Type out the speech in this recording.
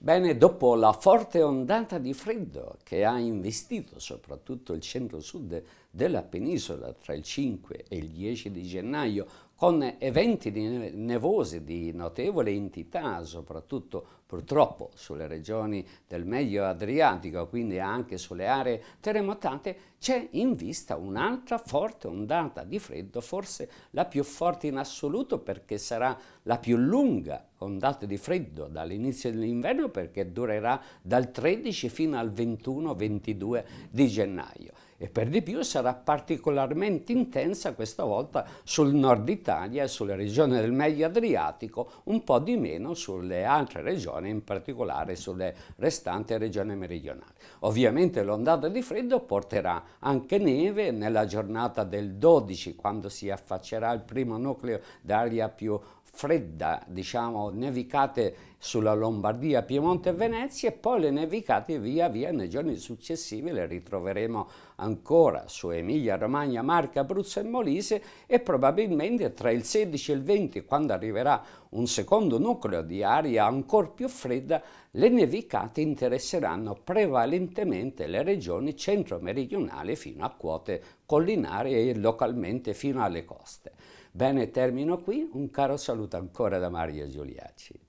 Bene, dopo la forte ondata di freddo che ha investito soprattutto il centro-sud della penisola tra il 5 e il 10 di gennaio, con eventi nevosi di notevole entità, soprattutto purtroppo sulle regioni del medio Adriatico, quindi anche sulle aree terremotate, c'è in vista un'altra forte ondata di freddo, forse la più forte in assoluto perché sarà la più lunga ondata di freddo dall'inizio dell'inverno perché durerà dal 13 fino al 21-22 di gennaio e per di più sarà particolarmente intensa questa volta sul nord Italia e sulle regioni del medio Adriatico, un po' di meno sulle altre regioni, in particolare sulle restanti regioni meridionali. Ovviamente l'ondata di freddo porterà anche neve nella giornata del 12, quando si affaccerà il primo nucleo d'aria più fredda, diciamo, nevicate sulla Lombardia, Piemonte e Venezia e poi le nevicate via via nei giorni successivi le ritroveremo ancora su Emilia, Romagna, Marca, Abruzzo e Molise e probabilmente tra il 16 e il 20 quando arriverà un secondo nucleo di aria ancora più fredda le nevicate interesseranno prevalentemente le regioni centro-meridionali fino a quote collinari e localmente fino alle coste. Bene, termino qui. Un caro saluto ancora da Mario Giuliacci.